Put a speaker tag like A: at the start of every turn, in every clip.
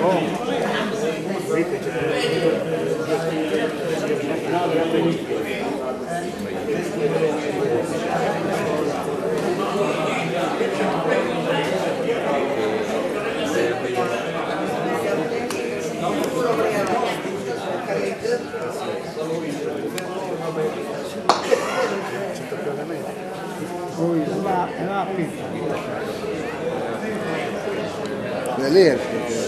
A: bom.
B: Beleza?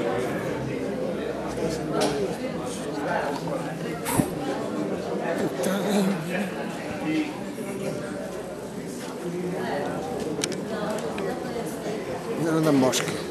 B: era da mosca.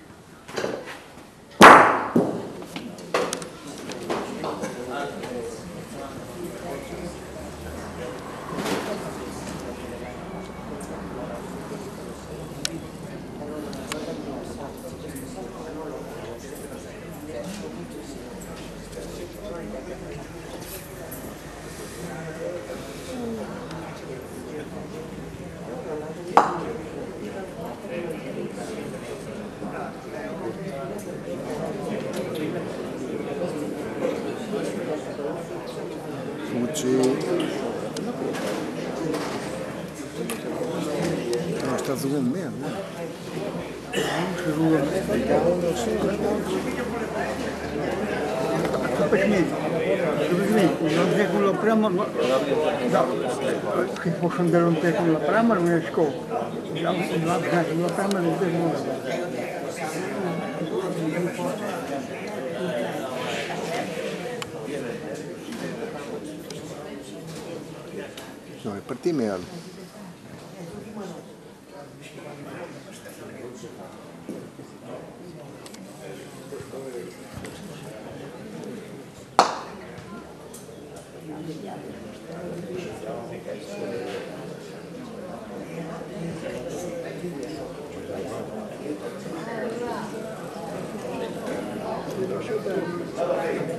B: minutos e. Nós ah, estás doendo mesmo, não é?
A: Regula não, da, ki pošljem delom tekom na prema, v não Ja, dva znači na prema, não zdaj možda.
B: Rompere con la prima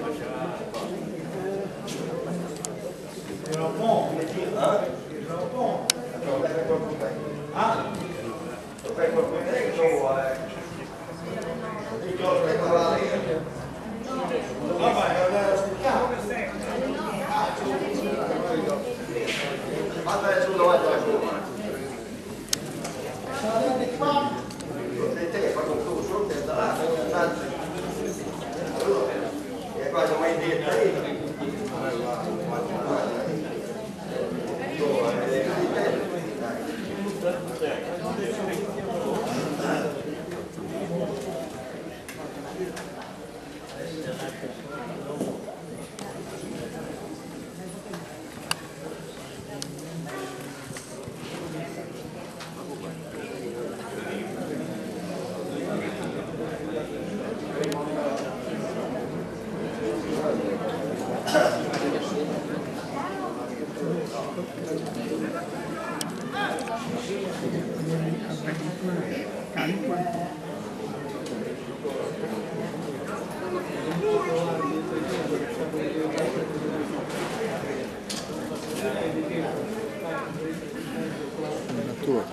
B: non Não, é partir mesmo. Na tua.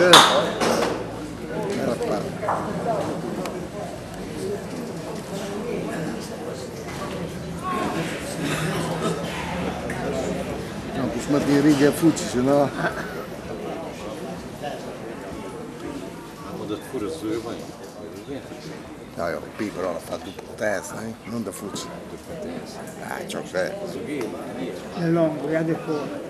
B: Nou, ik hoef met die riga voetjes en nou. No, io qui però l'ho fatto un testa, eh? non da fucci. Ah, ciò c'è.
A: È lungo, grande fuori.